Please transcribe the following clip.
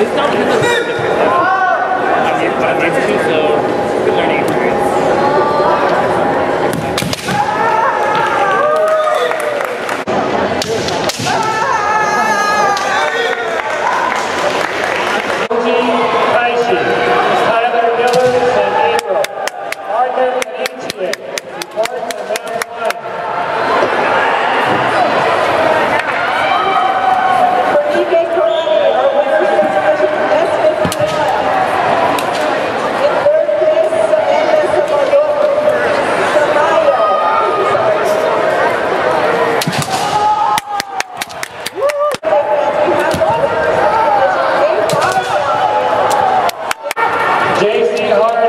It's not because of different level. I mean, so good learning. hard.